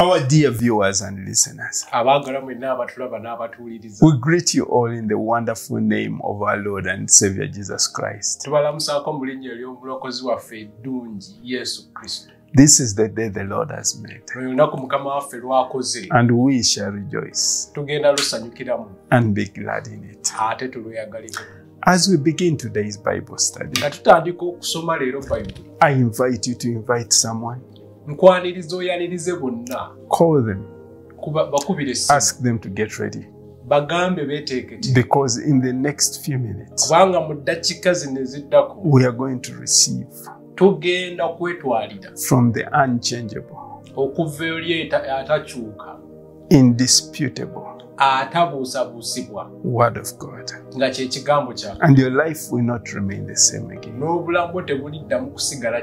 Our dear viewers and listeners, we greet you all in the wonderful name of our Lord and Savior Jesus Christ. This is the day the Lord has made, and we shall rejoice and be glad in it. As we begin today's Bible study, I invite you to invite someone, nkwaniriza oyanirize bonna. Call them, bakubire ask them to get ready, bagambe beeteekete. Because in the next few minutes, kubanga mu ddakiika zino eziddako we are going to receive tugenda kwetwalira from the unchangeable, okuva eri atakyuka. indisputable atabuusabuusibwa Word of God. nga And your life will not remain the same again. n'obulamu bwo tebuliddamu kusigala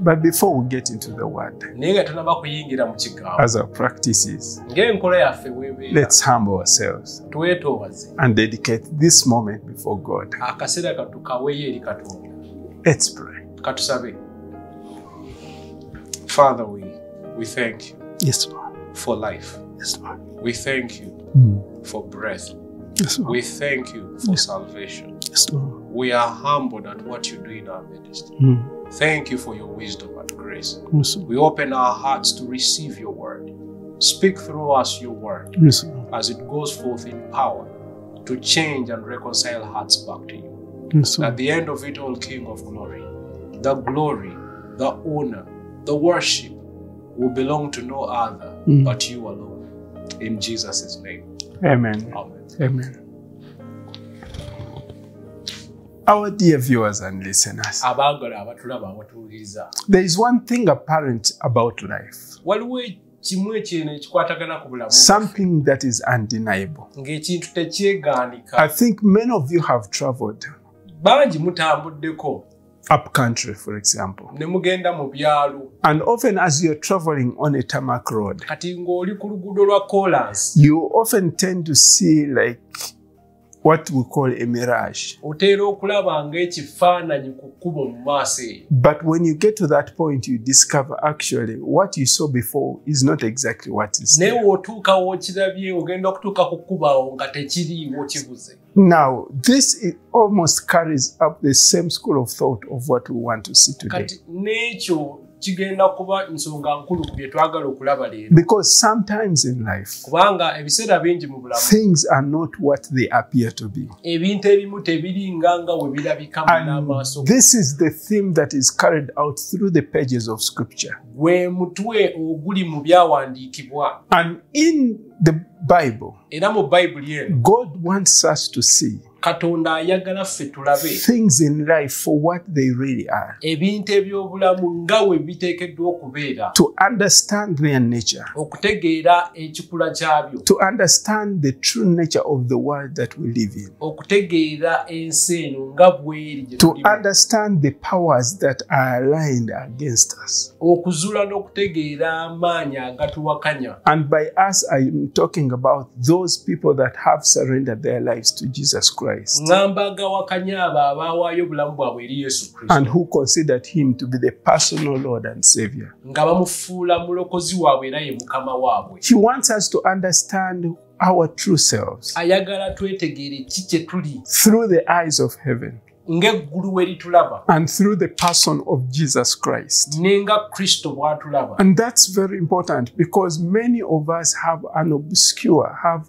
But before we get into the Word, naye nga tonaba kuyingira mu kigambo as our practices ng'enkola yaffe weebeera let's humble ourselves twetoowaze and dedicate this moment before God. akaseera katu kaweeyo eri katonda Let's pray. katusabe father we, we thank you Yes, Lord. for life Yes, Lord. we thank you Mm. for breath Yes, we thank you for Yes. salvation Yes, we are humbled at what you do in our midst Mm. thank you for your wisdom and grace Yes, we open our hearts to receive your word speak through us your word Yes, as it goes forth in power to change and reconcile hearts back to you. Yes, At the end of it all, King of glory, the glory, the honor, the worship will belong to no other Mm. but you alone. In Jesus' name. Amen. Amen. Amen. Our dear viewers and listeners, abaagala abatulaba abatuwuliriza there is one thing apparent about life, waliwo kimu ekyeno ekikwatagana ku bulamu something that is undeniable. I think many of you have traveled bangi mutambuddeko up country, for example. ne mugenda mu byalo And often, as you're traveling on a tarmac road, kati ng'oli ku luguudo lwa kolansi you often tend to see like what we call a mirage. oteera okulaba ng'ekifaananyi ku kkubo mu maaso eyo But when you get to that point, you discover actually what you saw before is not exactly what is naye there. w'otuuka w'okirabye ogenda okutuuka ku kkubo awo nga tekiriiwo kibuze Now, this is, almost carries up the same school of thought of what we want to see today. kati n'ekyo kigenda kuba nsonga nkulu ku bye twagala okulaba leero Because sometimes in life, kubanga ebiseera bingi mu bulamu things are not what they appear to be. ebintu ebimu tebiringa nga we birabika n'amaaso this is the theme that is carried out through the pages of scripture. gwe mutwe oguli mu byawandiikibwa And in the Bible, era mu bayibuli eno God wants us to see katonda ayagala ffe tulabe. Things in life for what they really are, ebintu eby'obulamu nga we biteekeddwa okubeera. To understand their nature, okutegeera ekikula kyabyo. To understand the true nature of the world that we live in, okutegeera ensi eno nga bweri gye to understand the powers that are aligned against us. okuzuula n'okutegeera amaanyi agatuwakanya. And by us, I'm talking about those people that have surrendered their lives to Jesus Christ yesu and who considered him to be the personal Lord and Savior. He wants us to understand our true selves. Through the eyes of heaven. Ng'eggulu we litulaba. And through the person of Jesus Christ. ne nga kristo bw'atulaba. And that's very important because many of us have an obscure, have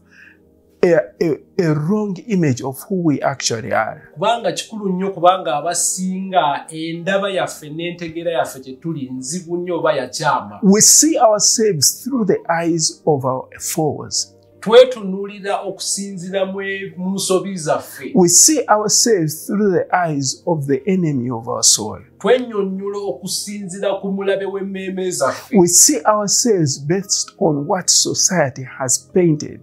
a, a, a wrong image of who we actually are. kubanga kikulu nnyo kubanga abasinga endaba yaffe n'entegeera yaffe kye tuli nzibu nnyo oba yakyama We see ourselves through the eyes of our foes. twetunuulira okusinziira mu- mu nsobi zaffe We see ourselves through the eyes of the enemy of our soul. twenyonnyola okusinziira ku mulabe w'emmeeme zaffe We see ourselves based on what society has painted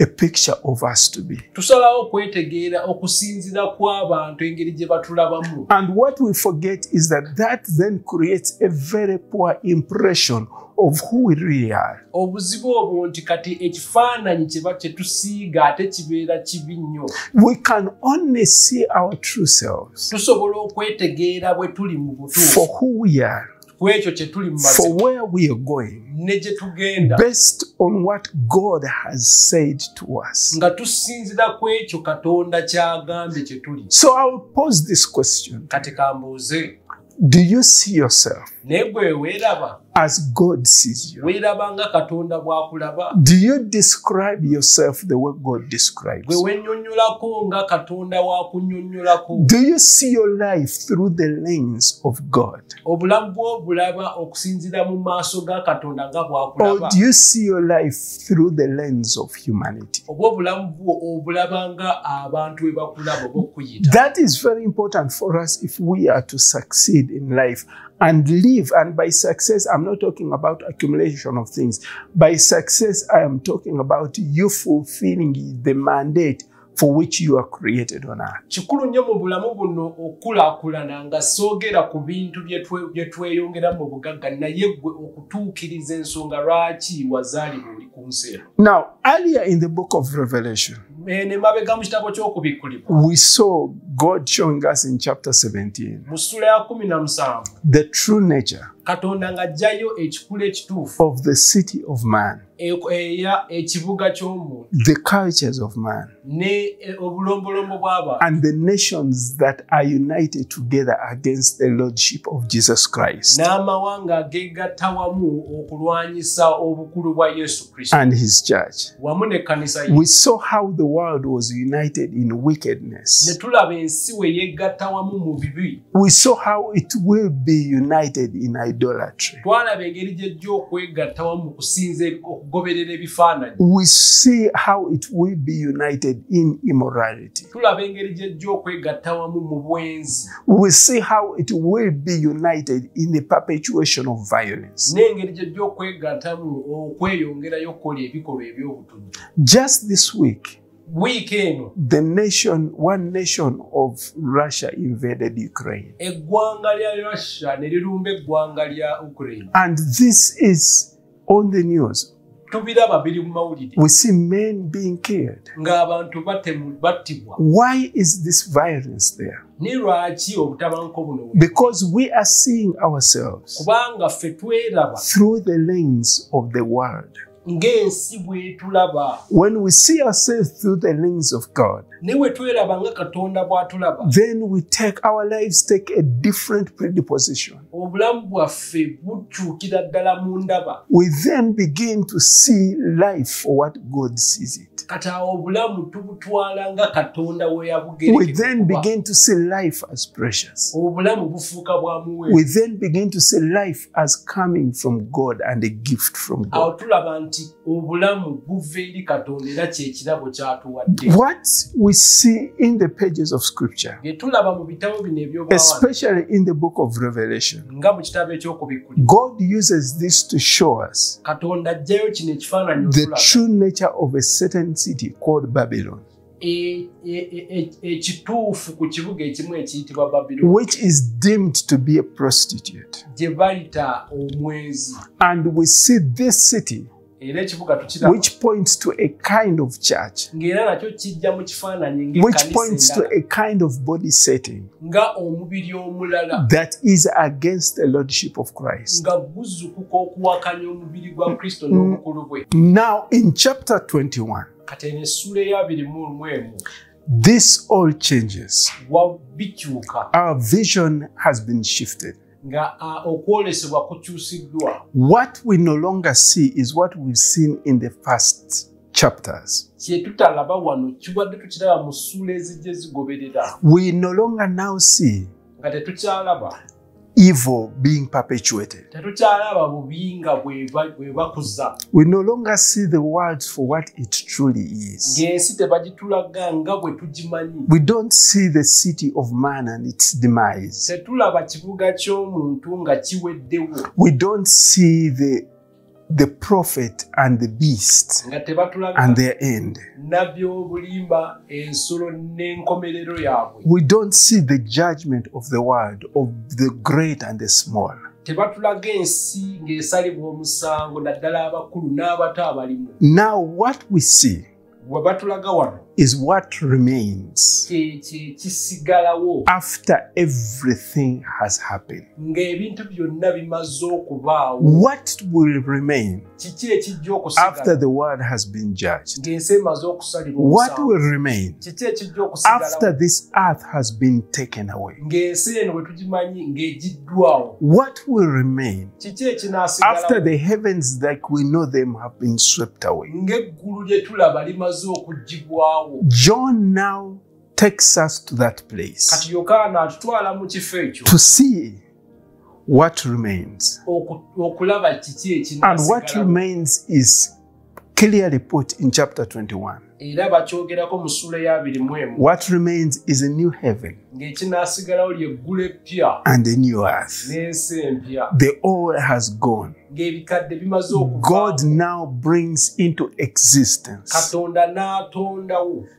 a picture of us to be. tusalawo okwetegeera okusinziira kw'abantu engeri gye batulabamu And what we forget is that that then creates a very poor impression of who we really are. obuzibu obwo nti kati ekifaananyi kye tusiiga ate kibeera kibi nnyo We can only see our true selves tusobola okwetegeera bwe tuli mu for butuufu who we are ku ekyo kye tuli for where we are going ne gye tugenda based on what God has said to us. nga tusinzira ku ekyo katonda kyagambye kye tuli So I will pose this question kati kambuuze Do you see yourself naye gwe weeraba as God sees you? weeraba nga katonda bw'akulaba Do you describe yourself the way God describes gwe wennyonnyolako nga katonda waakunnyonnyolako Do you see your life through the lens of God? obulamu bw'obulaba okusinziira mu maaso ga katonda nga Or bw'akulaba do you see your life through the lens of humanity? oba obulamu bwo obulaba nga abantu bwe bakulaba oba okuyita That is very important for us if we are to succeed in life and live. And by success, I'm not talking about accumulation of things. By success, I am talking about you fulfilling the mandate for which you are created on earth. kikulu nnyo mu bulamu buno okulaakulana nga soogera ku bintu bye twe- bye tweyongera mu bugagga naye gwe okutuukiriza ensonga lwaki wazaalibwa oli ku nsi eno Now, earlier in the book of Revelation, ene mabega mu kitabo ky'okubikkulibwa we saw God showing us in chapter 17 mu ssula ya kumi na musanvu the true nature katonda ng'ajjayo ekikulu ekituufu of the city of man, eya ekibuga ky'omuntu the cultures of man, ne e, obulombolombo bw'abantu and the nations that are united together against the lordship of Jesus Christ n'amawanga ageegatta wamu okulwanyisa obukulu bwa yesu kristo and his church. wamu n'ekkanisa We saw how the world was united in ne wickedness. tulaba ensi we yeegatta wamu mu bibi We saw how it will be united in idolatry. twalaba engeri gyejja okwegatta wamu mu kusinza okugoberera ebifaananyi We see how it will be united in immorality. tulaba engeri gyejja okwegatta wamu mu bwenzi We see how it will be united in the perpetuation of violence. n'engeri gyejja okwegattamu okweyongerayo okukola ebikolwa eby'obutujju Just this week, wiiki eno the nation, one nation of Russia invaded Ukraine. eggwanga lya russia ne lirumba eggwanga lya ukraine And this is on the news. tubiraba biri mu mawulire We see men being killed. ng'abantu battibwa Why is this violence there? ne lwaki obutabanko buno Because we are seeing ourselves kubanga ffe tweraba through the lens of the world. When we see ourselves through the lens of God, then we take our lives take a different predisposition. ndaba We then begin to see life for what God sees it. we then begin to see life as precious. We then begin to see life as coming from God and a gift from God. What we see in the pages of Scripture, especially in the book of Revelation, God uses this to show us the true nature of a certain city called Babylon, E- e- e- ekituufu ku kibuga ekimu ekiyitibwa babiro which is deemed to be a prostitute. gye bayita omwezi. And we see this city, era ekibuga tukiraba which points to a kind of church, ng'era nakyo kijja mu kifaananyi which ng'ekkanisa points to a kind of body setting? Nga omubiri omulala. That is against the lordship of Christ. nga guzukuka okuwakanya omubiri gwa kristo n'obukulu bwe. Now, in chapter 21, kati eno essula eyabiri mu lumu emu this all changes. Our vision has been shifted. Nga okwolesebwa kukyusiddwa. What we no longer see is what we've seen in the first chapters. kye tutalaba wano kibadde tukiraba mu ssuula ezijja zigoberera We no longer now see nga tetukyalaba evil being perpetuated. We no longer see the world for what it truly is. We don't see the city of man and its demise. We don't see the, the prophet and the beast and their end. We don't see the judgment of the world, of the great and the small. tebatulaga ensi ng'esalibwa omusango naddala abakulu n'abato abalimu Now, what we see bwe batulaga wano is what remains kisigalawo after everything has happened. ng'ebintu byonna bimaze okubaawo What will remain kiki ekijja after the world has been judged? ng'ensi emaze okusalirwa What will remain kiki ekijja after this earth has been taken away? ng'ensi eno bwe tugimanyi ng'egiddwawo What will remain kiki after the heavens like we know them have been swept away? ng'eggulu lye tulaba limaze okuggibwawo John now takes us to that place kati yokaana atutwala mu kifo ekyo to see what remains. oku- okulaba kiki And what remains is clearly put in chapter 21. era bakyogerako mu ssula y'abiri mu emu What remains is a new heaven ng'ekinaasigalawo lyeggulu eppya and a new earth. The old has gone. God now brings into existence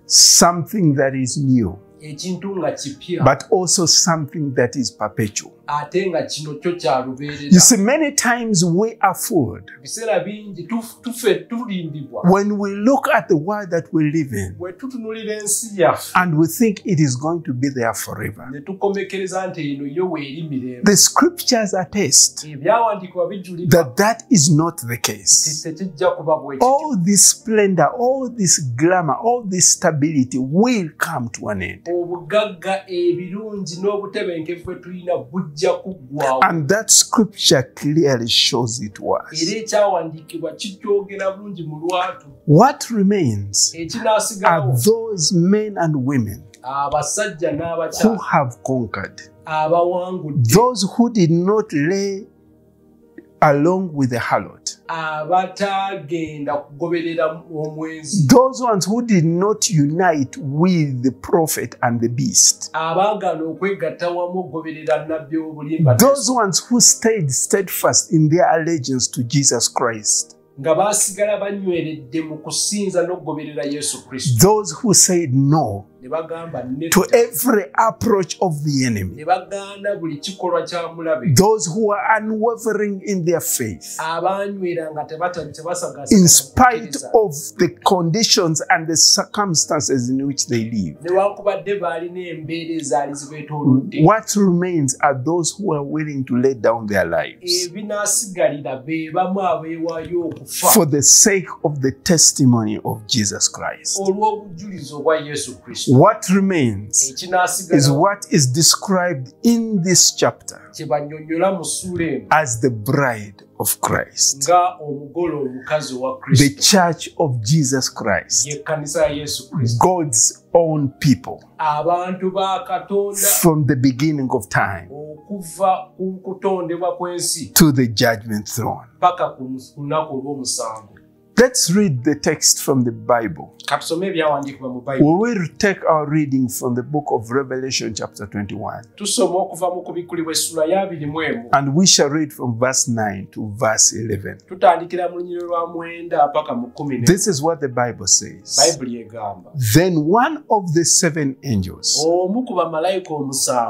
something that is new, ekintu nga kipya but also something that is perpetual. Ate nga kino kyo You kyalubeerera see, many times we are fooled ebiseera bingi tuf- tufe tulimbibwa when we look at the world that we live in bwe tutunulira ensi yaffe and we think it is going to be there forever. ne tukomekereza nti eno yo weeri mirembe The scriptures attest ebyawandiikibwa bijulira that that is not the case. tekijja kuba bwekityo All this splendor, all this glamour, all this stability will come to an end. obugagga ebirungi n'obutebenkevu bwe tulina bujja kuggwawo And that scripture clearly shows it era was. ekyawandiikibwa kikyogera bulungi mu lwatu. What remains are those men and women abasajja who n'abakyala have conquered, abawangudde. Those who did not lay along with the harlot, abatagenda kugoberera omwenzi those ones who did not unite with the prophet and the beast, abaagaana okwegatta wamu okugoberera nnabbi w'obulimba those ones who stayed steadfast in their allegiance to Jesus Christ, nga baasigala banyweredde mu kusinza n'okugoberera yesu kristo. Those who said no to every approach of the enemy, ne bagaana buli kikolwa kya mulabe. Those who are unwavering in their faith, abanywera nga tebata- in spite of the conditions and the circumstances in which they live. newankubadde baalina embeera ezaali zibeetoolodde What remains are those who are willing to lay down their lives ebinaasigalira be bamu abeewaayo okufa. for the sake of the testimony of Jesus Christ. What remains is what is described in this chapter as the bride of Christ, the church of Jesus Christ, God's own people. From the beginning of time to the judgment throne. Let's read the text from the Bible. We will take our reading from the book of Revelation, chapter 21, tusoma okuva mu kubikulibwa essula y'abiri mu emu and we shall read from verse 9 to verse 11. tutandikira mu lunyiro lwa mwenda paka mu kumi ne This is what the Bible says. Then one of the seven angels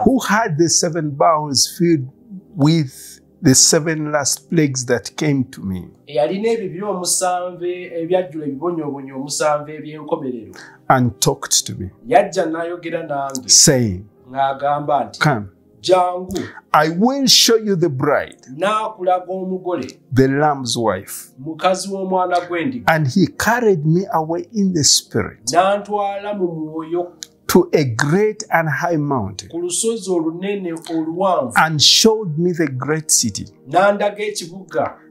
who had the seven bowls filled with the seven last plagues that came to me. Eyalina ebibyo omusanvu ebyajjula ebibonyoobonyo omusanvu eby'enkomerero. And talked to me, yajja n'ayogera nange. Saying, ng'agamba nti Come, jangu I will show you the bride, naakulaga omugole the Lamb's wife. mukazi w'omwana gw'endiga. And he carried me away in the spirit. N'antwala mu mwoyo to a great and high mountain ku lusozi olunene oluwanvu. and showed me the great city, n'andaga ekibuga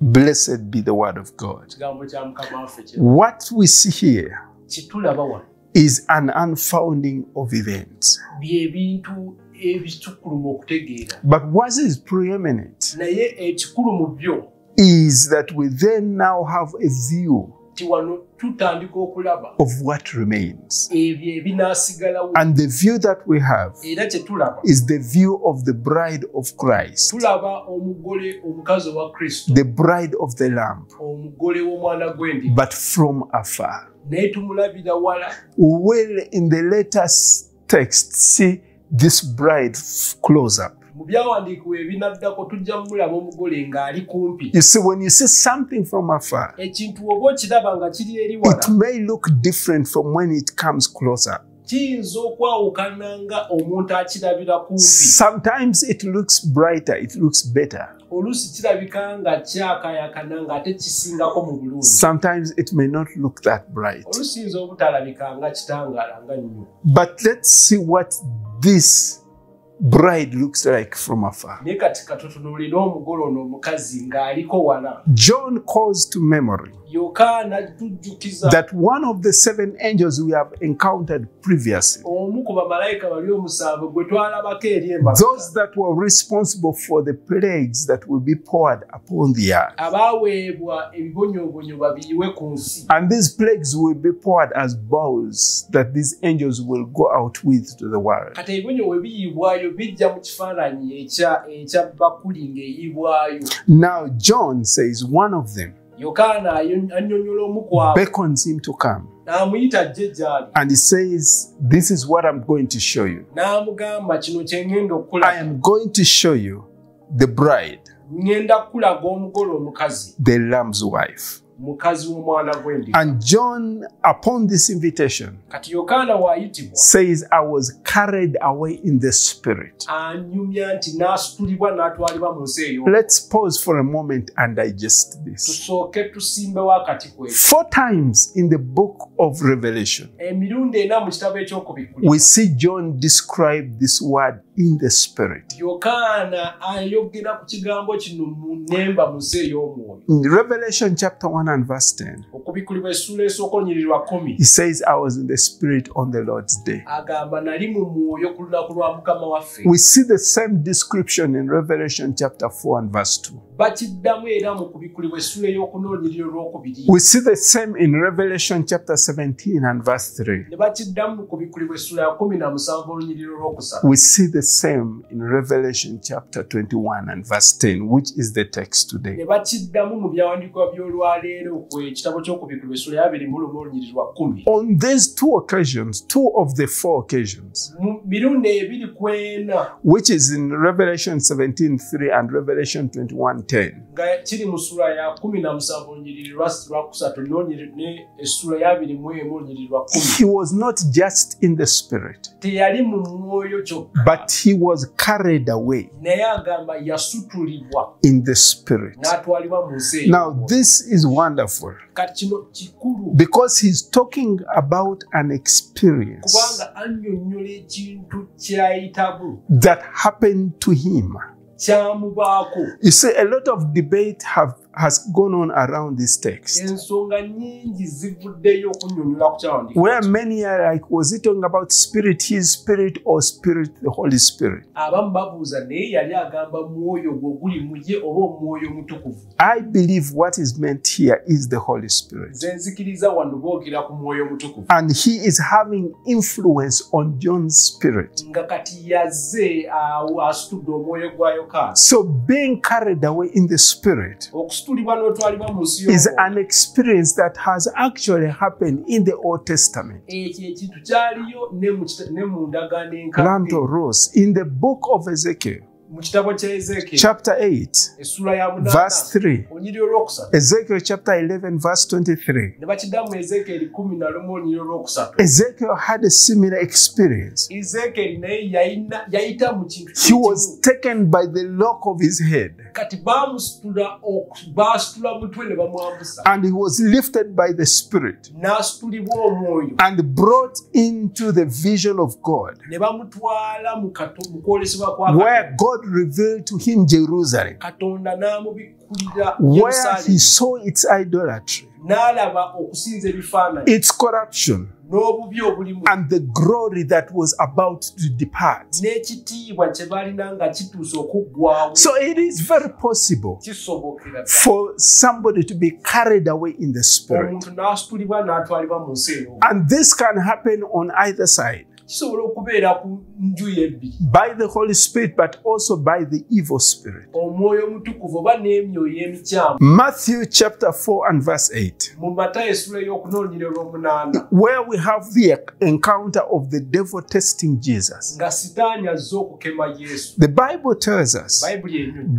Blessed be the word of God. kigambo kya mukama waffe kye What we see here is an unfounding of events. byebintu ebitukuluma okutegeera But what is preeminent is that we then now have a view nti wano tutandika okulaba. of what remains. ebyo ebinaasigalawo. And the view that we have era kye tulaba. is the view of the bride of Christ, tulaba omugole omukazi owa kristo. The bride of the Lamb, omugole w'omwana gw'endi but from afar. naye tumulabira wala. We will, in the latest text, see this bride close up. Mu byawandiikibwa ebinaddako tujja mulaba omugole ng'ali kumpi when you see something from afar, ekintu oba okiraba nga kiri eri wala it may look different from when it comes closer. kiyinza okwawukana nga omuntu akirabira kumpi Sometimes it looks brighter, it looks better. oluusi kirabika nga kyakayakana ng'ate kisingako mu bulungi Sometimes it may not look that bright. oluusi yinza obutalabika nga kitangaala nga nnyo But let's see what this bride looks like from afar. John calls to memory that one of the seven angels we have encountered previously, those that were responsible for the plagues that will be poured upon the earth. And these plagues will be poured as bowls that these angels will go out with to the world. Now, John says one of them yokaana annyonnyola omu kwabo beckons him to come. n'amuyita ajje gy'ali And he says, This is what I'm going to show you. n'amugamba kino kye ŋŋenda I okukulaga am going to show you the bride, ŋŋenda kukulaga omugole omukazi the Lamb's wife. Mukazi w'omwana gw'endi And John, upon this invitation, kati yokaana waayitibwa says, I was carried away in the spirit. anyumya nti n'asitulibwa n'atwalibwa mu nsi eyo Let's pause for a moment and digest this. tusooke tusimbewo akati kwekyo Four times in the book of Revelation, emirundi ena mu kitabo ekyokubikuli we see John describe this word in the spirit. yokaana ayogera ku kigambo kino mu nnemba mu nsi ey'omwoyo In Revelation chapter 1 and verse 10, okubikulibwa essula esooka olunyiriri kumi he says, I was in the spirit on the Lord's day. agamba nali mu mwoyo ku lunaku lwa mukama waffe We see the same description in Revelation chapter 4 and verse 2. Bakiddamu era mu kubikulibwa essula ey'okuna olunyiriri olwokubiri We see the same in Revelation chapter 17 and verse 3. ne bakiddamu mu kubikulibwa essula ya kumi na musanvu olunyiriri olwokusatu We see the same in Revelation chapter 21 and verse 10, which is the text ne today. bakiddamu mu byawandiikibwa by'olwaleero ku ekitabo ky'okubikulibwa essula ya abiri mu lumu olunyiriri lwa kumi On these two occasions, two of the four occasions, mu mirundi ebiri ku ena which is in Revelation 17 3 and Revelation 21 10, nga kiri mu ssula ya kumi na musanvu olunyiriri lwa lwakusatu n'olunyiriri- essula ya abiri mu emu olunyiriri lwa kumi. He was not just in the spirit, teyali mu mwoyo kyokka. but he was carried away naye agamba yasutulibwa in the spirit. n'atwalibwa mu nsi Now, this is wonderful. Kati kino kikulu. Because he's talking about an experience kubanga annyonnyola ekintu kyayitabu that happened to him. You see, a lot of debate have, has gone on around this text. Where many are like, was he talking about spirit, his spirit, or spirit, the Holy Spirit? I believe what is meant here is the Holy Spirit. And he is having influence on John's spirit. So being carried away in the spirit. Okusitulibwa n'otwalibwa mu nsi is an experience that has actually happened in the Old Testament. ekyo ekintu kyaliyo ne mu ndagaano enkadde Rose, in the book of Ezekiel, mu kitabo kya ezekiel chapter 8, essula ya verse munaana 3. olunyiri olwokusatu. Ezekiel chapter 11, verse 23. ne bakiddamu ezekieri kumi na lumu olunyiri olwokusatu. Ezekiel had a similar experience. ezekieri naye yayita mu kintu He was taken by the lock of his head. Kati bamusitula baasitula mutwe ne bamwambusa and he was lifted by the Spirit n'asitulibwa omwoyo. and brought into the vision of God, ne bamutwala mu kwolesebwa kwa where God God revealed to him Jerusalem, where he saw its idolatry, n'alaba okusinza ebifaananyi. its corruption, and the glory that was about to depart. n'ekitiibwa kye balina nga kituuse okuggwawo So it is very possible for somebody to be carried away in the spirit. omuntu n'asitulibwa n'atwalibwa mu nsi eyo. And this can happen on either side kisobola okubeera ku njuyi ebbiri by the Holy Spirit, but also by the evil spirit. omwoyo omutukuvu oba n'emyoyo emikyamu. Matthew chapter 4 and verse 8, mu matayo esula ey'okunoonyererwa omunaana. Where we have the encounter of the devil testing Jesus. nga sitaani azze okukema yesu. The Bible tells us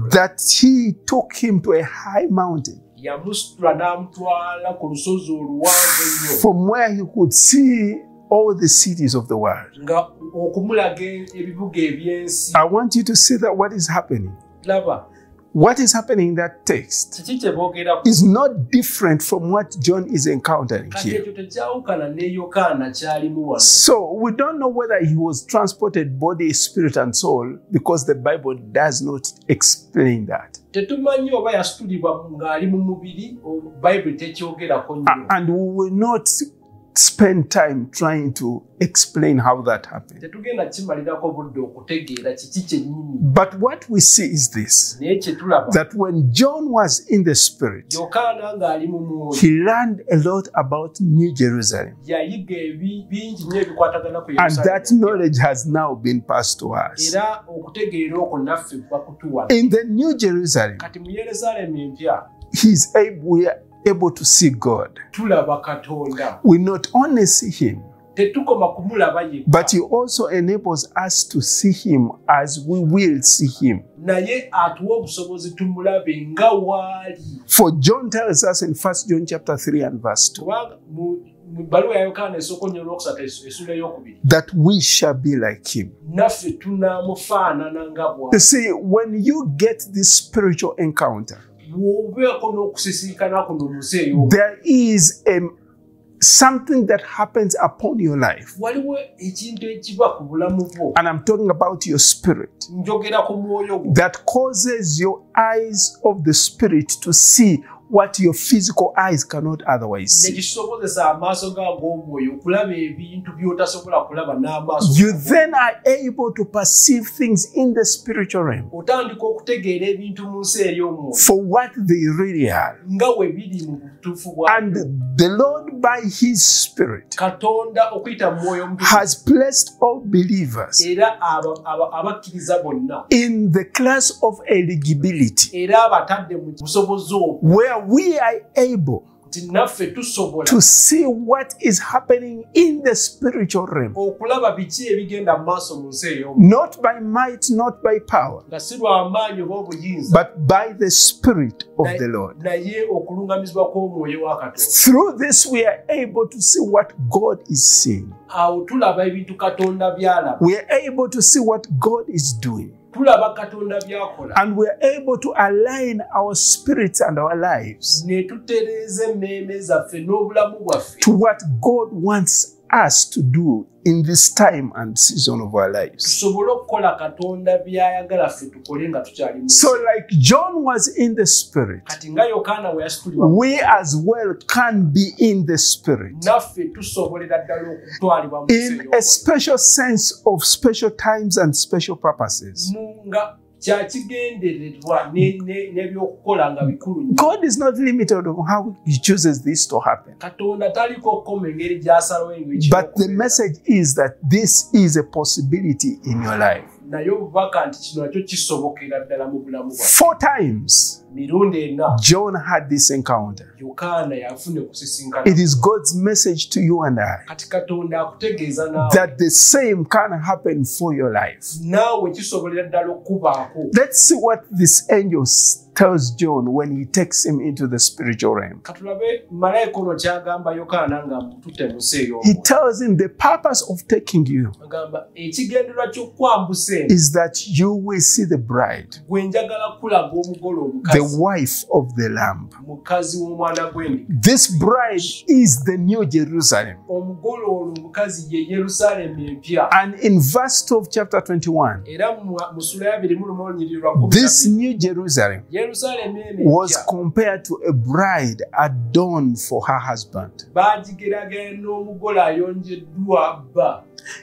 that he took him to a high mountain. Yamusitula n'amutwala ku lusozi oluwanvu ennyo. From where he could see all the cities of the world. I want you to see that what is happening, what is happening in that text is not different from what John is encountering here. So we don't know whether he was transported body, spirit, and soul because the Bible does not explain that. tetumanyi oba yasitulibwa ng'ali mu mubiri bayibuli tekyogerako nnyo And we will not spend time trying to explain how that happened. But what we see is this that when John was in the spirit, he learned a lot about New Jerusalem. And that knowledge has now been passed to us. In the New Jerusalem, he's able, able to see God. We not only see him, tetukoma kumulaba yekka but he also enables us to see him as we will see him. naye atuwa obusobozi tumulabe nga waali For John tells us in 1 John chapter 3 and verse 2 kubanga mu mu bbaluwa ya yokaana esooka nnyo olwokusatu es- essula ey'okubiri that we shall be like him. You see, when you get this spiritual encounter, there is a, something that happens upon your life. And I'm talking about your spirit that causes your eyes of the spirit to see what your physical eyes cannot otherwise see. You then are able to perceive things in the spiritual realm. For what they really are. And the Lord, by His Spirit, has placed all believers in the class of eligibility. Era abatadde mu busobozi obwo where we are able nti naffe tusobola to see what is happening in the spiritual realm, okulaba biki ebigenda mu maaso mu nsi ey'omwoyo not by might, not by power, nga si lw'amaanyi oba obuyinza but by the Spirit of the Lord. naye okulungamizibwa kw'omwoyo wa katonda Through this, we are able to see what God is seeing. awo tulaba ebintu katonda by'alaba We are able to see what God is doing. Tulaba katonda by'akola. And we are able to align our spirits and our lives ne tutereeza emmeeme zaffe n'obulamu bwaffe. to what God wants us to do in this time and season of our lives. So, like John was in the Spirit, we as well can be in the Spirit. In a special sense of special times and special purposes. Kyakigendererwa ne- ne- n'ebyokukola nga bikulu God is not limited on how He chooses this to happen. katonda taliko okukoma engeri gy'asalawo But the message is that this is a possibility in your life. naye obubaka nti kino nakyo kisobokera ddala mu bulamu Four times John had this encounter. yokaana yafuna okusisinkana It is God's message to you and I. Kati katonda akutegeeza naawe. That the same can happen for your life. naawe kisobolera ddala okubaako Let's see what this angel tells John when he takes him into the spiritual realm. katulabe malayika ono kyagamba yokaana nga mututte mu nsi He ey'omwoyo tells him the purpose of taking you agamba ekigendererwa ky'okwambusa is that you will see the bride, gwe njagala kulaga omugole the omukazi wife of the Lamb. This bride is the New Jerusalem. And in verse 12, chapter 21, era mu mu sula ya biri mu lumonnyiri lwa kumi na this New Jerusalem was compared to a bride adorned for her husband.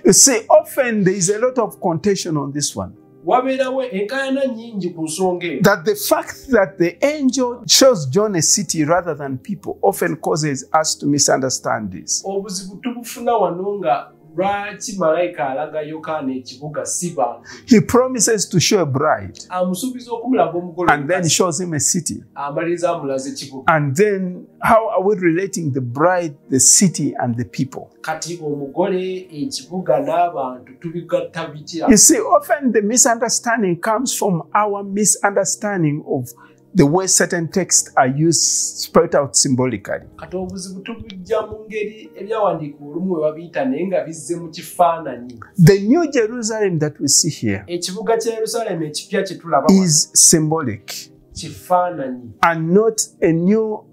You see, often there is a lot of contention on this one. Wabeerawo enkaayana nnyingi ku nsonga eno That the fact that the angel shows John a city rather than people often causes us to misunderstand this. obuzibu tubufuna wano nga lwaki malayika alaga yokaana ekibuga si bantu? He promises to show a bride. Amusuubiza okumulaga omugole and then shows him a city. amaliriza amulaza ekibuga. And then, how are we relating the bride, the city, and the people? kati omugole ekibuga n'abantu tubigatta bitya You see, often the misunderstanding comes from our misunderstanding of the way certain texts are used, spelled out symbolically. kati obuzibu tubujja mu ngeri ebyawandiika olumu we babiyita naye nga bizze mu kifaananyi The New Jerusalem that we see here ekibuga kya yerusaalemi ekipya kye tulaba is symbolic kifaananyi and not a new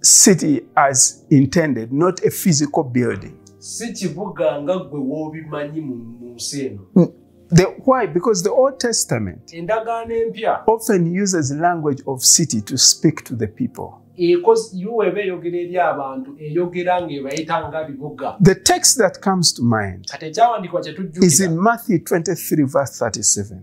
city as intended, not a physical building. si kibuga nga ggwe w'obimanyi mu mu nsi eno The, why? Because the Old Testament often uses language of city to speak to the people. The text that comes to mind is in Matthew 23, verse 37.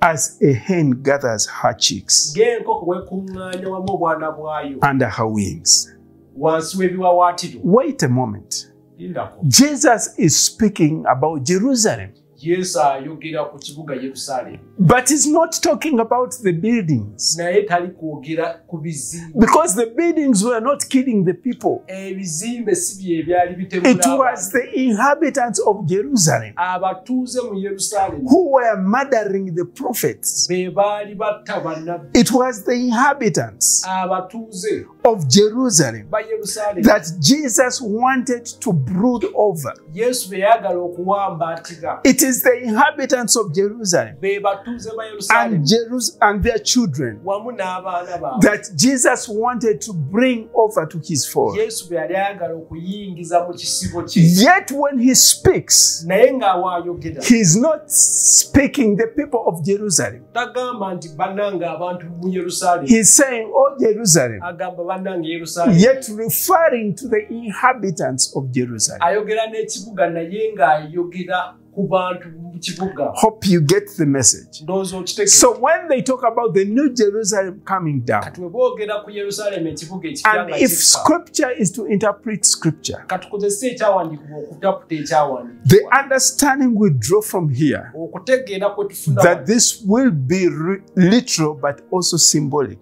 as a hen gathers her chicks under her wings? Wait a moment. Jesus is speaking about Jerusalem, yesu ayogera ku kibuga yerusaalemi but he's not talking about the buildings naye tali kwogera ku bizimbe because the buildings were not killing the people. ebizimbe si bye ebyali It was the inhabitants of Jerusalem abatuuze mu yerusaalemi who were murdering the prophets. be baali batta bannabbi It was the inhabitants abatuuze of Jerusalem that Jesus wanted to brood over. yesu be yayagala okuwambaatira It is is the inhabitants of Jerusalem. And, Jerus- and their children that Jesus wanted to bring over to his fold. Yet when he speaks, he is not speaking the people of Jerusalem. He's saying, Oh Jerusalem, yet referring to the inhabitants of Jerusalem. Hope you get the message. So when they talk about the new Jerusalem coming down, and if scripture is to interpret scripture, the understanding we draw from here that this will be re- literal but also symbolic.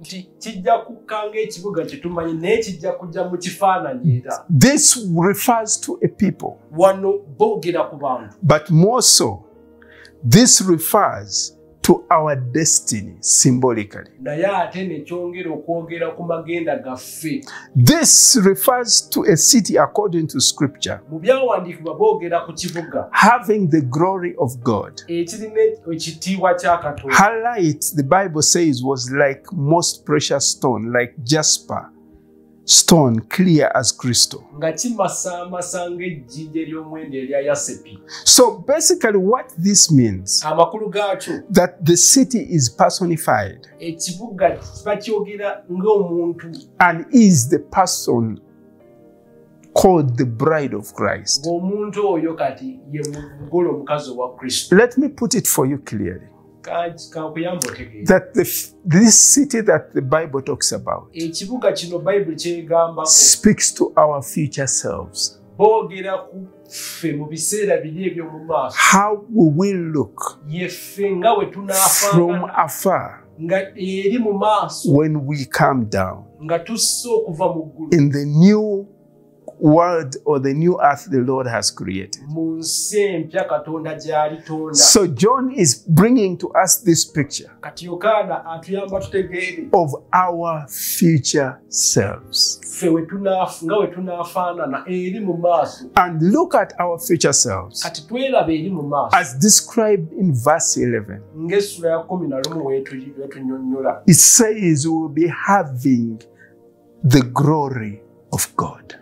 This refers to a people, but more so, this refers to our destiny symbolically. This refers to a city according to scripture, having the glory of God. ekirina ekitiibwa kya katonda. Her light, the Bible says, was like most precious stone, like jasper stone, clear as crystal. nga kimasaamasa ng'ejjinja ery'omwenda erya yasepi So basically, what this means that the city is personified ekibuga bakyogera ng'omuntu and is the person called the bride of Christ. ng'omuntu oyo kati ye mugole omukazi owa kristo Let me put it for you clearly. that the, this city that the Bible talks about speaks to our future selves. How will we look from afar when we come down in the new world or the new earth the Lord has created. So John is bringing to us this picture of our future selves. And look at our future selves as described in verse 11. It says we will be having the glory of of God.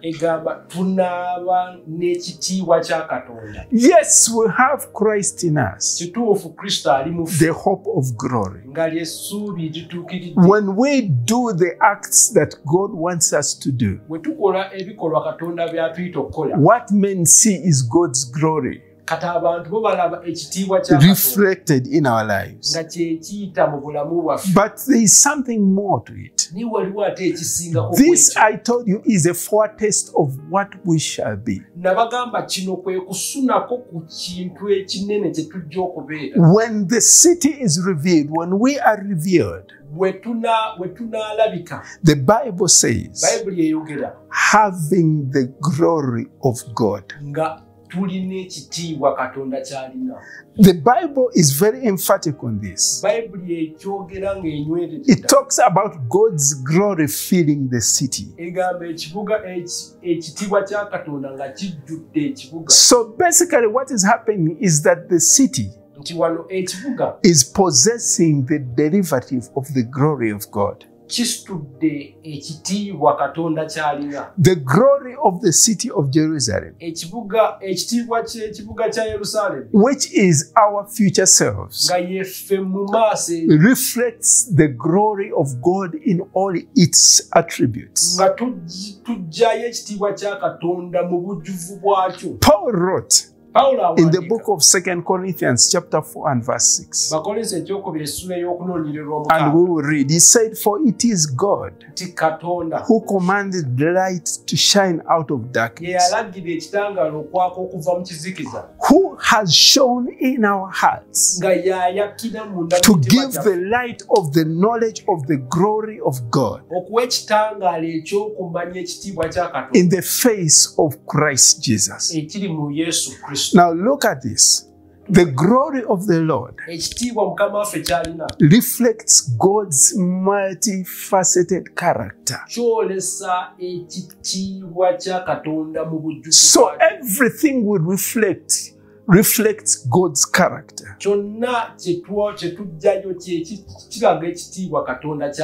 Yes, we have Christ in us, the hope of glory. When we do the acts that God wants us to do, what men see is God's glory kati abantu bo balaba ekitiibwa reflected in our lives. nga kyekiyita mu bulamu bwaffe But there is something more to it. naye waliwo ate ekisingako This. I told you, is a foretaste of what we shall be. nabagamba kino kwe kusunako ku kintu ekinene kye tujja okubeera When the city is revealed, when we are revealed, the Bible says, having the glory of God. Nga tulina ekitiibwa katonda kyalina The Bible is very emphatic on this. bayibuli ekyogera It talks about God's glory filling the city. egamba ekibuga ekitiibwa kya katonda nga kijjudde ekibuga So basically, what is happening is that the city nti wano ekibuga is possessing the derivative of the glory of God. Kisitudde ekitiibwa katonda kyalina The glory of the city of Jerusalem, ekibuga ekitiibwa ky'ekibuga kya yerusaalemi which is our future selves, nga yeffe mu maaso reflects the glory of God in all its attributes. nga tujj- tuggyayo ekitiibwa kya katonda mu bujjuvu bwakyo Paul wrote in the book of Second Corinthians, chapter 4 and verse 6. bakolinso ekyokubiri essula ey'okunoonyererwa And we will read, He said, For it is God who commanded light to shine out of darkness, who has shone in our hearts to give the light of the knowledge of the glory of God in the face of Christ Jesus. Now look at this. The glory of the Lord reflects God's multifaceted character. So everything will reflect reflects God's character.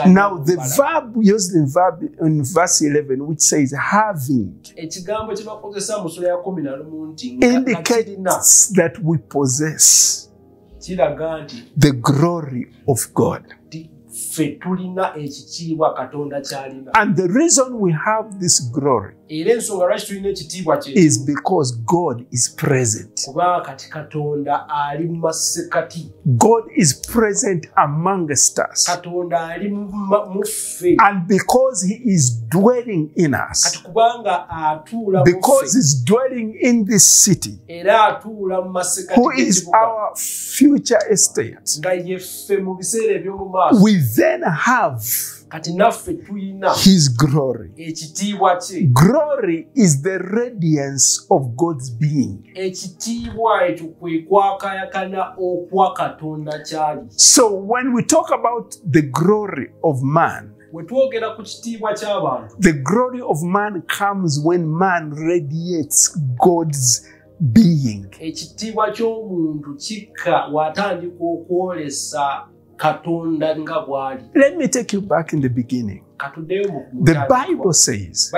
Now the verb used in, verb, in verse 11 which says having indicates that we possess the glory of God. And the reason we have this glory era ensonga lwaki tulina ekitiibwa is because God is present. kubanga kati katonda ali mu masekati. God is present amongst us. katonda ali mu ma- mu ffe. And because He is dwelling in kati us, kubanga atuula because ffe. He's dwelling in this city, era atuula mu masekati who is our future estate, nga yeffe mu biseera eby'omu maaso. We then have kati naffe tulina His glory. ekitiibwa kye Glory is the radiance of God's being. ekitiibwa ekyo kwe kwakayakana okwa katonda kyali So when we talk about the glory of man, the glory of man comes when man radiates God's being. ekitiibwa ky'omuntu kikka watandika okwolesa katonda nga bw'ali Let me take you back in the beginning. The. Bible says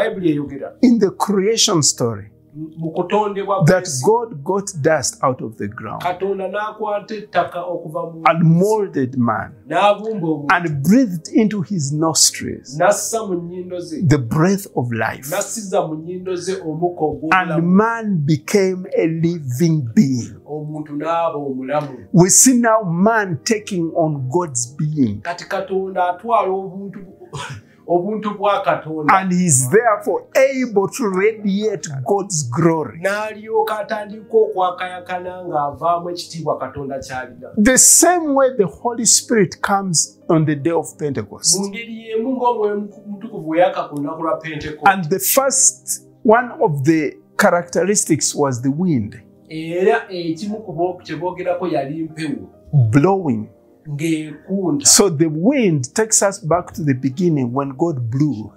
in the creation story mu kutondebwa that God got dust out of the ground katonda n'akwata ettaka okuva mu and molded man n'abumba omuntu and breathed into his nostrils n'assa mu nnyindo ze the breath of life. n'assiza mu nnyindo ze omukka And ogw'obulamu man became a living being. omuntu n'aba omulamu We see now man taking on God's being. kati katonda atwala obuntu obuntu bwa katonda And he's therefore able to radiate God's glory. n'alyoka atandika okwakayakana ng'avaamu ekitiibwa katonda ky'alina The same way the Holy Spirit comes on the day of Pentecost. mu ngeri y'emu ng'omwoyo mutukuvu yaka ku lunaku lwa pentekoste And the first one of the characteristics was the wind era ekimu ku bo- kye boogerako yali mpewo blowing. Ng'ekunta So the wind takes us back to the beginning when God blew.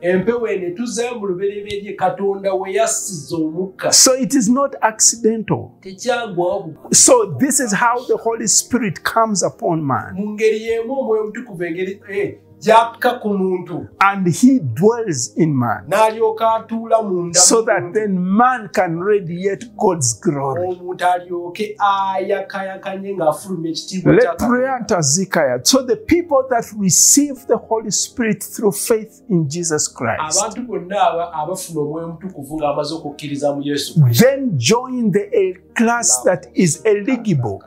Empewo eno etuzzayo mu lubereberye katonda we yassiza omukka So it is not accidental. tekyagwawo So this is how the Holy Spirit comes upon man mu ngeri y'emu omwoyo omutukuvu engeri eh, gyakka ku muntu and he dwells in man n'alyoka atuula munda so that then man can radiate God's glory. omuntu alyoke ayakayakanye ng'afulumya ekitiibwa Let's kya pray Katonda. unto Zechariah. So the people that receive the Holy Spirit through faith in Jesus Christ abantu bonna aba- abafuna omwoyo omutukuvu ng'amaze okukkiriza mu yesu then join the class that is eligible,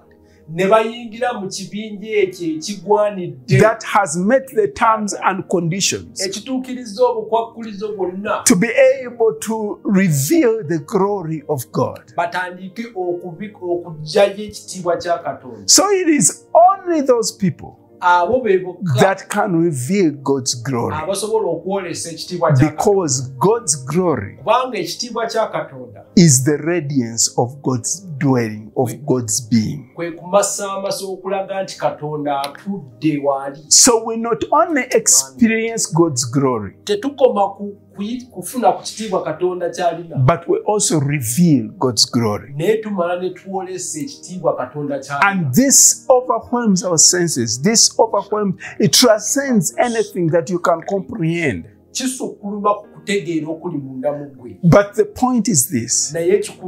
ne bayingira mu kibinja ekyo ekigwanidde that has met the terms and conditions ekituukiriza obukwakkulizo bwonna to be able to reveal the glory of God. batandike okuggyayo ekitiibwa kya katonda So it is only those people abo be bokka that can reveal God's glory. Abasobola okwolesa ekitiibwa kya because God's glory kubanga ekitiibwa kya katonda is the radiance of God's dwelling, of God's being. kwe kumasaamasa okulaga nti katonda atudde waali. So we not only experience God's glory, tetukoma ku- kuyi- kufuna ku kitiibwa katonda kyalina but we also reveal God's glory. naye tumala ne twolesa ekitiibwa katonda kyalina And this overwhelms our senses. This overwhelms, it transcends anything that you can comprehend. kisukkuluma ku kutegeera okuli munda mu ggwe But the point is this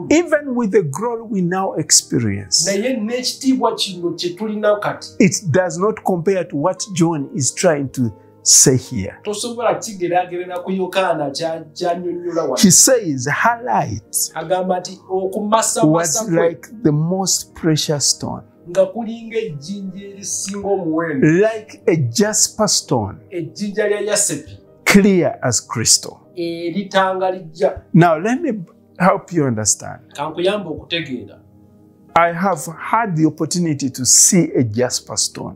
even with the glory we now experience, naye n'ekitiibwa kino kye tulina kati it does not compare to what John is trying to say here. He says her light was like the most precious stone, nga kulinga ejjinja erisinga omuwendo like a jasper stone, ejjinja lya yasepi clear as crystal. Now, let me help you understand. kankuyamba okutegeera I have had the opportunity to see a jasper stone.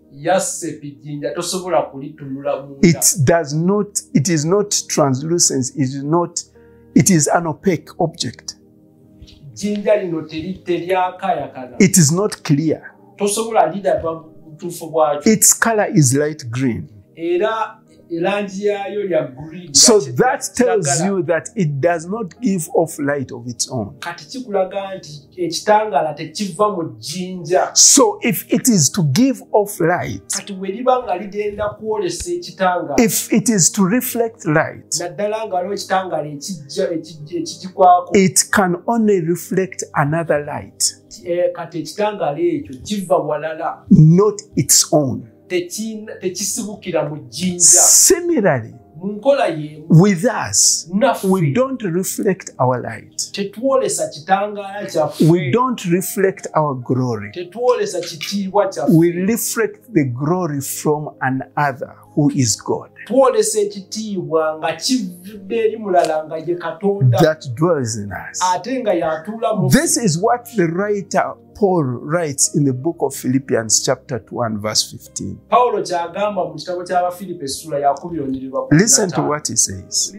yasepi jjinja tosobola kulitunula munda It does not, it is not translucent, it is not, it is an opaque object. jjinja lino teryakayakana It is not clear. tosobola liraba butuufu bwakyo Its color is light green. era So that tells you that it does not give off light of its own. jjinja. So if it is to give off light, if it is to reflect light, it can only reflect another light, Eh, not its own. Tekina- tekisibukira mu jjinja Similarly, mu nkola y'emu with us, we don't reflect our light. tetwolesa kitangaala We don't reflect our glory. tetwolesa kitiibwa We reflect the glory from another who is God twolesa ekitiibwa nga kivudde eri mulala nga ye katonda that dwells in us. ate nga yatuula mu This is what the writer Paul writes in the book of Philippians, chapter 2 and verse 15. pawulo kyagamba mu kitabo ky'abafiripo essula yakubironyirirwa Listen to what he says.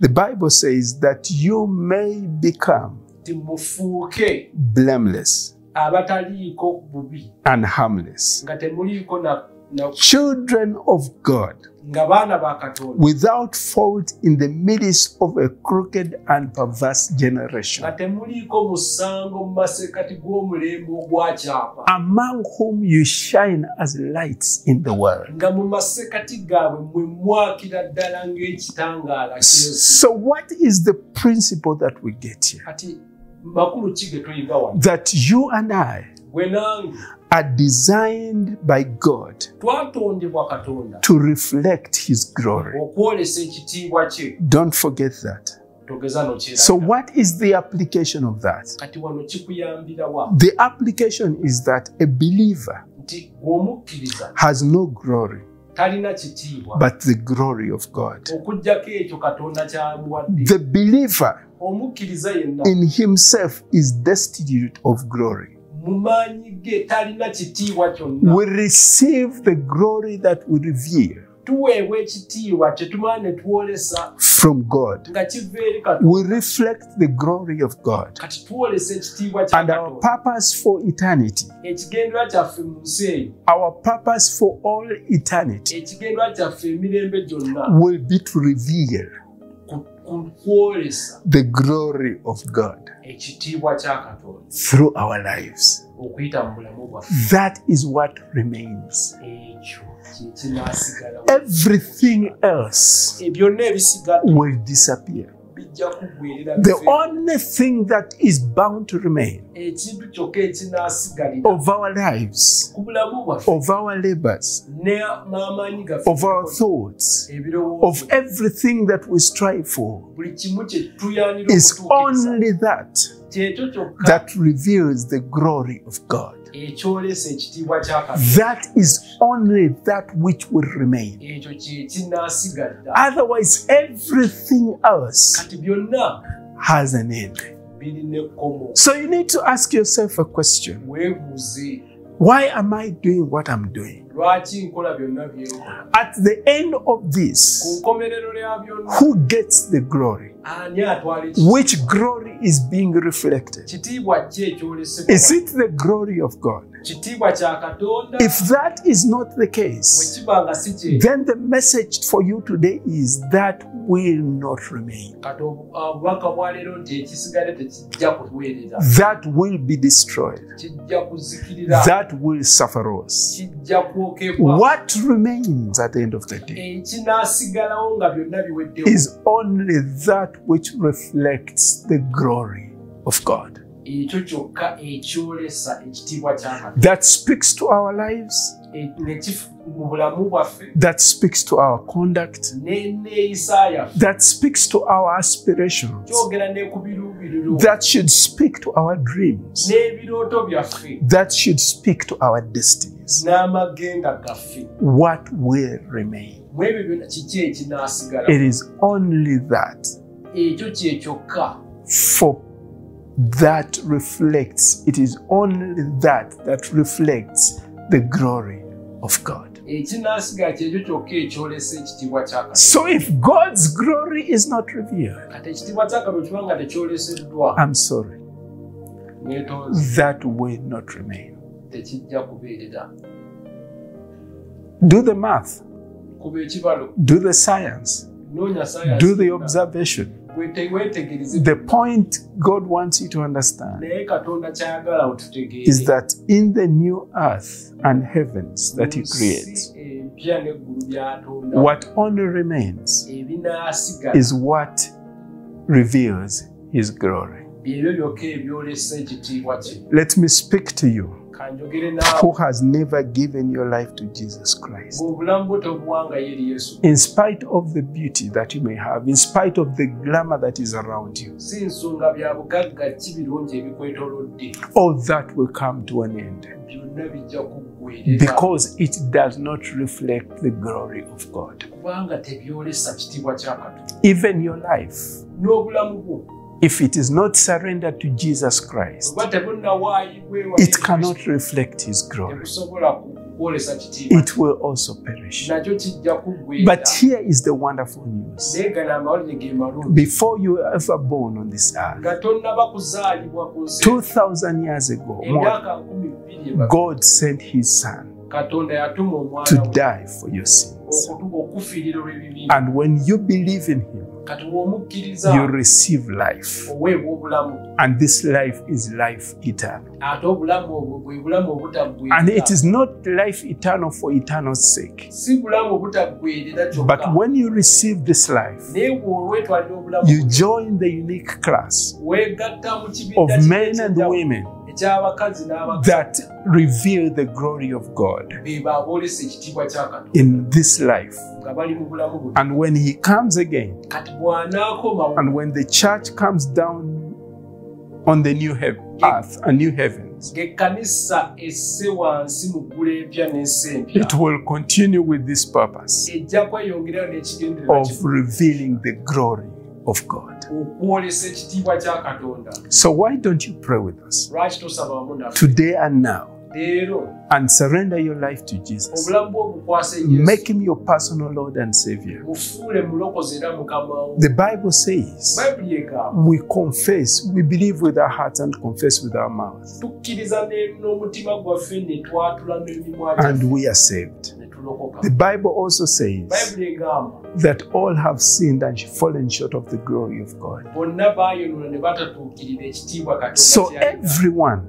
The Bible says that you may become blameless and harmless. no. children of God without fault in the midst of a crooked and perverse generation, among whom you shine as lights in the world. So, what is the principle that we get here? That you and I are designed by God to reflect His glory. okwolesa ekitiibwa kye Don't forget that. So, what is the application of that? kati wano kikuyambira wa The application is that a believer has no glory but the glory of God. okugjako ekyo katonda kyamuwadde The believer in himself is destitute of glory we receive the glory that we reveal. from God. We reflect the glory of God. And our purpose for eternity, our purpose for all eternity, will be to reveal the glory of God. Ekitiibwa kya katonda through our lives. okuyita mu bulamu bwaffe That is what remains. ekyo Everything else byonna ebisigala will disappear. The only thing that is bound to remain ekintu kyokka ekinaasigalira of our lives, ku bulamu bwaffe of our labors, ne- n'amaanyi gaffe of our thoughts, of everything that we strive for buli kimu kye tuyanira is only that that reveals the glory of God. Ekyolesa ekitiibwa kya katonda That is only that which will remain. Otherwise, everything else has an end. So you need to ask yourself a question Why am I doing what I'm doing? lwaki nkola byonna byenkola At the end of this, nkomerero lya byonna who gets the glory? Ani atwala? Which glory is being reflected? kitiibwa ki ekyolesebwa Is it the glory of God? kitiibwa kya katonda If that is not the case, kiba nga si kye then the message for you today is that will not remain. kati obu- uh, obubaka bwaleero nti ekisigale tekijja kuweerera That will be destroyed. That will suffer loss. What remains at the end of the day ekinaasigalawo nga byonna biweddewo is only that that which reflects the glory of God. That speaks to our lives. That speaks to our conduct. That speaks to our aspirations. That should speak to our dreams. That should speak to our destinies. What will remain? It is only that for that reflects, it is only that that reflects the glory of God. ekinaasigala kyekyo kyokka ekyolesa ekitiibwa kya katonda So if God's glory is not revealed, kati ekitiibwa kya katonda kiba nga tekyoleseddwa I'm sorry, that will not remain. Do the math, do the science, do the observation. The point God wants you to understand naye katonda kyayagala otutegeere. is that in the new earth and heavens that He creates, empya n'eggulu byatonda what only remains is what reveals His glory. byebyo byokka ebyolesa ekitiibwa kye. Let me speak to you who has never given your life to Jesus Christ. ng'obulamu bwo tobuwangayo eri yesu In spite of the beauty that you may have, in spite of the glamour that is around you, si nsonga bya bugagga ki birungi ebikwetolodde all that will come to an end byonna bijja kuggwerera because it does not reflect the glory of God. kubanga tebyolesa kitiibwa kya katonda Even your life, if it is not surrendered to Jesus Christ, it cannot reflect His glory. It will also perish. But here is the wonderful news. Before you were ever born on this earth, 2,000 years ago, more, God sent His Son to die for your sins. And when you believe in Him, you receive life. And this life is life eternal. And it is not life eternal for eternal's sake. But when you receive this life, you join the unique class of men and women n'abakazi that reveal the glory of God in this life. And when he comes again, and when the church comes down on the new heaven, earth and new heavens, empya it will continue with this purpose of revealing the glory of God. okwolesa ekitiibwa kya katonda. So why don't you pray with us? Lwaki tosaba wamu naffe? Today and now. And surrender your life to Jesus? Make him your personal Lord and Savior. mufuule mulokozi era mukama wo. The Bible says we confess, we believe with our hearts and confess with our mouth, tukkiriza ne- n'omutima gwaffe ne twatula n'emimwa and we are saved. The Bible also says that all have sinned and fallen short of the glory of God. bonna baayonona ne batatuukirira ekitiibwa So everyone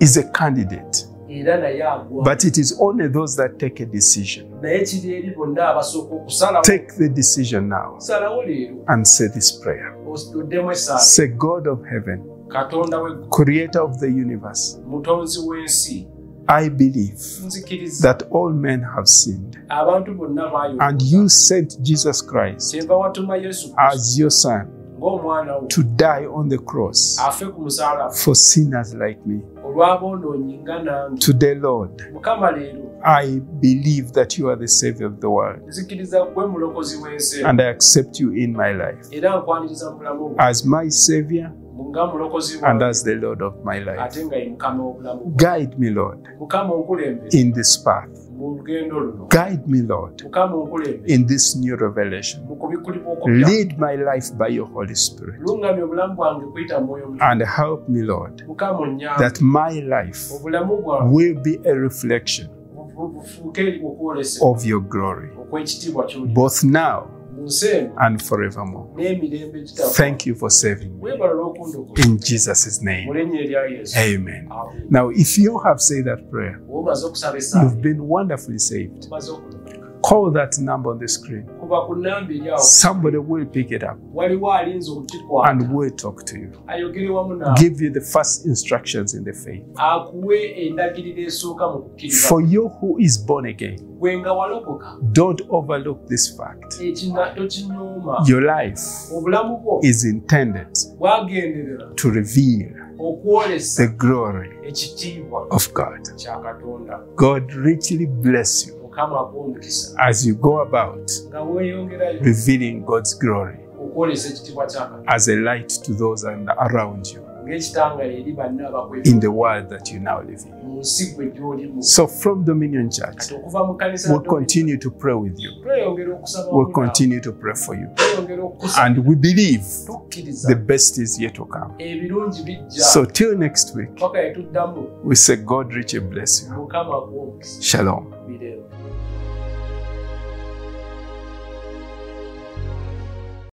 is a candidate, era naye agwa but it is only those that take a decision. naye kiri eri bonna abasooka okusalawo Take the decision now and say this prayer. Say, God of heaven, creator of the universe, I believe that all men have sinned, and you sent Jesus Christ kyenva watuma yesu as your son to die on the cross afe ku musaala for sinners like me. Today, Lord, I believe that you are the Savior of the world, nzikiriza gwe mulokozi w'ensi. And I accept you in my life era nkwaniriza mu bulamu bwo. as my Savior nga mulokozi and as the Lord of my life. ate nga ye mukama w'obulamu Guide me, Lord, mukama onkulembere in this path. Guide me, Lord, in this new revelation. Lead my life by your Holy Spirit. And help me, Lord, that my life will be a reflection of your glory, both now and forevermore. Thank you for saving me. In Jesus' name, mu linnya erya yesu amen. Now, if you have said that prayer, bw'omaze okusaba esaala you've been wonderfully saved. Call that number on the screen. Somebody will pick it up and will talk to you. Give you the first instructions in the faith. For you who is born again, don't overlook this fact. Your life is intended to reveal the glory of God. God richly bless you as you go about revealing God's glory okwolesa ekitiibwa kya katonda as a light to those and around you ng'ekitangala eri banna abakwera in the world that you now live in. mu nsi gwe gy'olimu So, from Dominion Church, kati okuva mu kkanisa we'll continue to pray with you. We'll continue to pray for you. And we believe the best is yet to come. So, till next week, we say, God richly bless you. mukama akuwa omukisa Shalom.